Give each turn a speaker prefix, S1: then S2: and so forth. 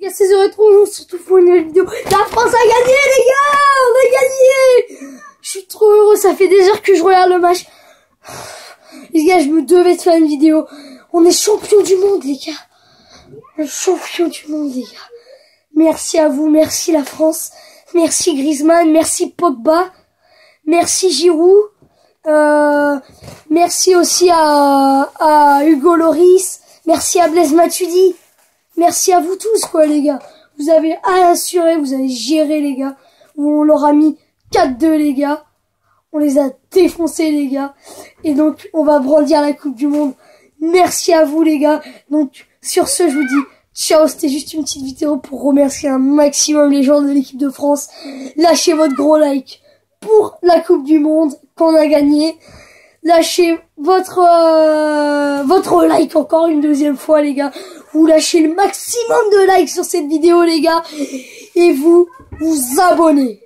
S1: Les gars, 16h30, surtout pour une nouvelle vidéo. La France a gagné, les gars On a gagné Je suis trop heureux, ça fait des heures que je regarde le match. Les gars, je me devais de faire une vidéo. On est champion du monde, les gars. Le champion du monde, les gars. Merci à vous, merci la France. Merci Griezmann, merci Pogba. Merci Giroud. Euh, merci aussi à, à Hugo Loris. Merci à Blaise Matuidi. Merci à vous tous, quoi, les gars. Vous avez assuré, vous avez géré, les gars. On leur a mis 4-2, les gars. On les a défoncés, les gars. Et donc, on va brandir la Coupe du Monde. Merci à vous, les gars. Donc, sur ce, je vous dis ciao. C'était juste une petite vidéo pour remercier un maximum les gens de l'équipe de France. Lâchez votre gros like pour la Coupe du Monde qu'on a gagné. Lâchez votre euh, votre like encore une deuxième fois les gars. Vous lâchez le maximum de likes sur cette vidéo les gars et vous vous abonnez.